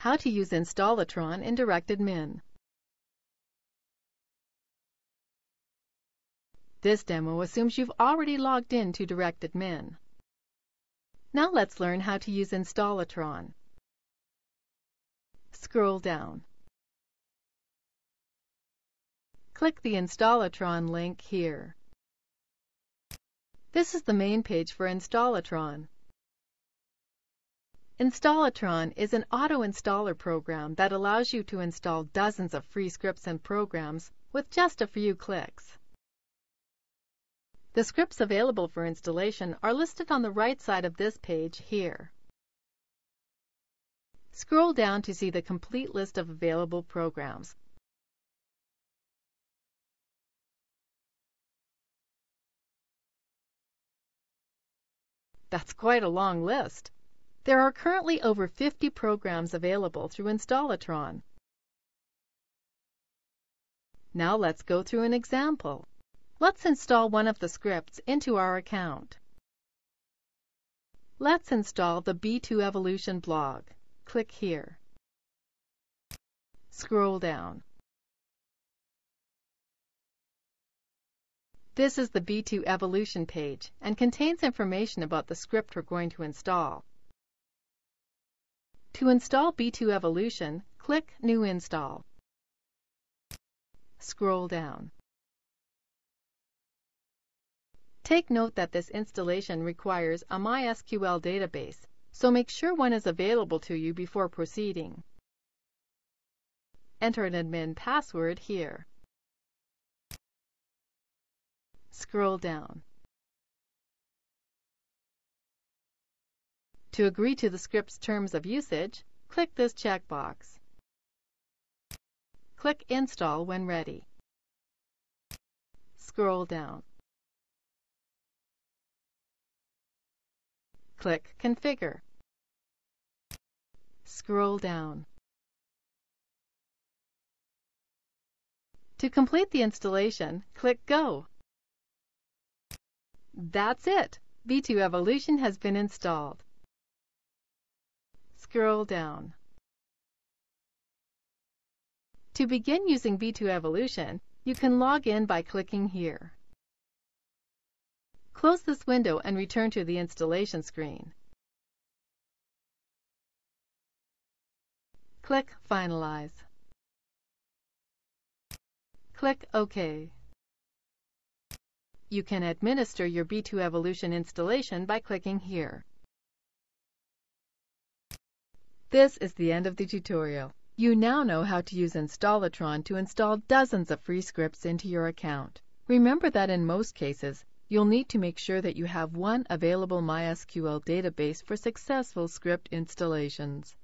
How to use Installatron in DirectAdmin. This demo assumes you've already logged in to DirectAdmin. Now let's learn how to use Installatron. Scroll down. Click the Installatron link here. This is the main page for Installatron. Installatron is an auto-installer program that allows you to install dozens of free scripts and programs with just a few clicks. The scripts available for installation are listed on the right side of this page here. Scroll down to see the complete list of available programs. That's quite a long list. There are currently over 50 programs available through Installatron. Now let's go through an example. Let's install one of the scripts into our account. Let's install the B2 Evolution blog. Click here. Scroll down. This is the B2 Evolution page and contains information about the script we're going to install. To install B2 Evolution, click New Install. Scroll down. Take note that this installation requires a MySQL database, so make sure one is available to you before proceeding. Enter an admin password here. Scroll down. To agree to the script's terms of usage, click this checkbox. Click Install when ready. Scroll down. Click Configure. Scroll down. To complete the installation, click Go. That's it! B2 Evolution has been installed. Scroll down. To begin using B2 Evolution, you can log in by clicking here. Close this window and return to the installation screen. Click Finalize. Click OK. You can administer your B2 Evolution installation by clicking here. This is the end of the tutorial. You now know how to use Installatron to install dozens of free scripts into your account. Remember that in most cases, you'll need to make sure that you have one available MySQL database for successful script installations.